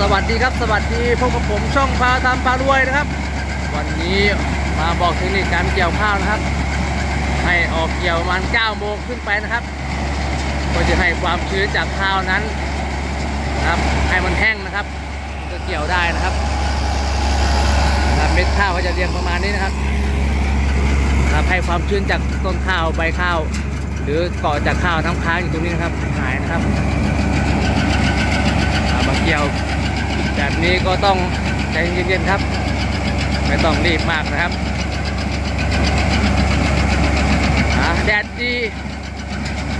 สวัสดีครับสวัสดีพบกับผมช่องพาทำพารวยนะครับ วันนี้มาบอกเทคนิคการเกี่ยวข้าวนะครับ ให้ออกเกี่ยวประมาณ9โมงขึ้นไปนะครับ ก็จะให้ความชื้นจากข้าวนั้นนะครับให้มันแห้งนะครับมันก็เกี่ยวได้นะครับนะเม็ดข้าวก็จะเรียงประมาณนี้นะครับนะครับให้ความชื้นจากต้นข้าวใบข้าว หรือเกาะจากข้าวน้ำค้างอยู่ตรงนี้นะครับหายนะครับมาเกี่ยว แบบนี้ก็ต้องใจเย็นๆครับ ไม่ต้องรีบมากนะครับแดดดี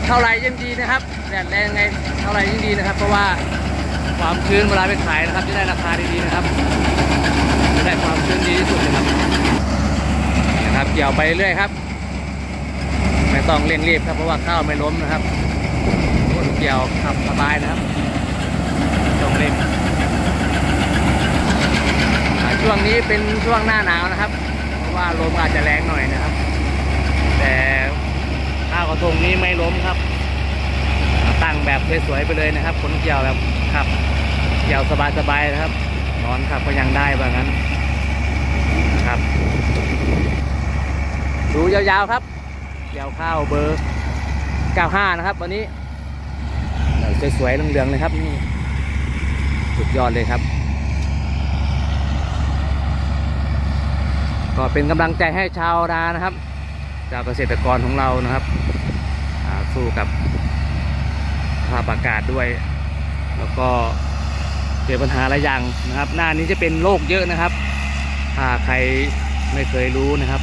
เท่าไรยิ่งดีนะครับ แดดแรงไงเท่าไรยิ่งดีนะครับ เพราะว่าความชื้นเวลาไปขายนะครับจะได้ราคาดีๆนะครับจะได้ความชื้นดีที่สุดเลยครับนะครับเกี่ยวไปเรื่อยครับ ไม่ต้องเร่งรีบครับ เพราะว่าข้าวไม่ล้มนะครับคนเกี่ยวขับสบายนะครับ ต้องเร่ง ช่วงนี้เป็นช่วงหน้าหนาวนะครับ เพราะว่าลมอาจจะแรงหน่อยนะครับ แต่ข้าวกระทงนี้ไม่ล้มครับ ตั้งแบบสวยๆไปเลยนะครับขนเกี่ยวแบบขับเกี่ยวสบายๆนะครับ นอนขับก็ยังได้ว่างั้นครับ ดูยาวๆครับเกี่ยวข้าวเบอร์ 95 นะครับ วันนี้สวยๆเหลืองๆเลยครับนี่สุดยอดเลยครับ ก็เป็นกำลังใจให้ชาวนานะครับชาวเกษตรกรของเรานะครับสู้กับสภาพอากาศด้วย แล้วก็เจอปัญหาหลายอย่างนะครับ หน้านี้จะเป็นโรคเยอะนะครับถ้าใครไม่เคยรู้นะครับ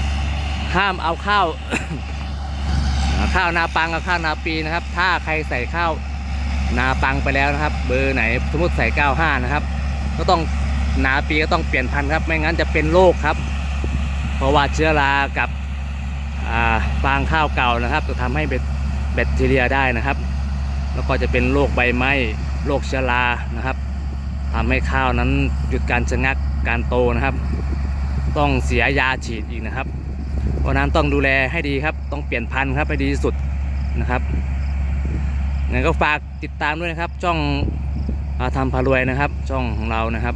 ห้ามเอาข้าว ข้าวนาปังกับข้าวนาปีนะครับ ถ้าใครใส่ข้าวนาปังไปแล้วนะครับ เบอร์ไหนสมมติใส่ 95 นะครับ ก็ต้องนาปีก็ต้องเปลี่ยนพันธุ์ครับ ไม่งั้นจะเป็นโรคครับ เพราะว่าเชื้อรากับฟางข้าวเก่านะครับ จะทำให้แบคแบคทีเรียได้นะครับ แล้วก็จะเป็นโรคใบไหม้โรคเชื้อรานะครับทำให้ข้าวนั้นหยุดการชะงักการโตนะครับ ต้องเสียยาฉีดอีกนะครับ เพราะฉะนั้นต้องดูแลให้ดีครับ ต้องเปลี่ยนพันธุ์ครับให้ดีที่สุดนะครับงั้นก็ฝากติดตามด้วยนะครับ ช่องอาทำพารวยนะครับ ช่องของเรานะครับ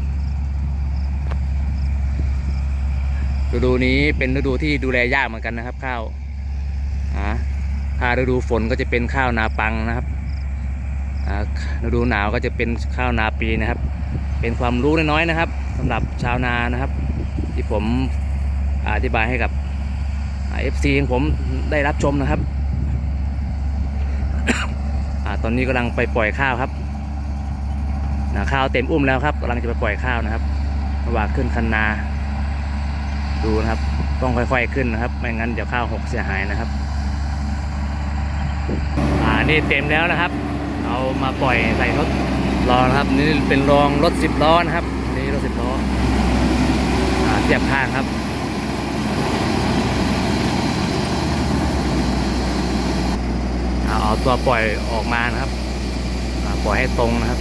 ฤดูนี้เป็นฤดูที่ดูแลยากเหมือนกันนะครับ ข้าวอ่าถ้าฤดูฝนก็จะเป็นข้าวนาปรังนะครับอ่าฤดูหนาวก็จะเป็นข้าวนาปีนะครับ เป็นความรู้น้อยๆนะครับสำหรับชาวนานะครับ ที่ผมอธิบายให้กับ FC ของผมได้รับชมนะครับอ่าตอนนี้กำลังไปปล่อยข้าวครับนะข้าวเต็มอุ้มแล้วครับกำลังจะไปปล่อยข้าวนะครับระหว่างขึ้นคันนา ดูนะครับ ต้องค่อยๆขึ้นนะครับ ไม่งั้นเดี๋ยวข้าวหกเสียหายนะครับ อ่านี่เต็มแล้วนะครับ เอามาปล่อยใส่รถรอนะครับ นี่เป็นรองรถสิบล้อนะครับนี่รถสิบล้ออ่าเทียบข้างครับเอาตัวปล่อยออกมานะครับปล่อยให้ตรงนะครับ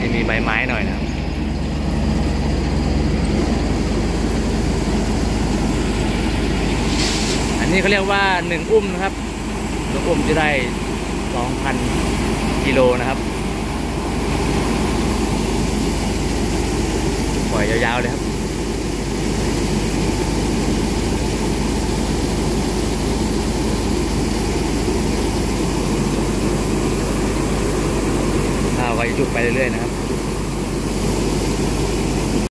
จะมีใบไม้หน่อยนะครับ อั นี้เขาเรียกว่าหนึ่งอุ้มนะครับหนึ่งอุ้มจะได้สองพันกิโลนะครับ ปล่อยยาวๆเลยครับข้าวก็จะจุกไปเรื่อยๆนะครับ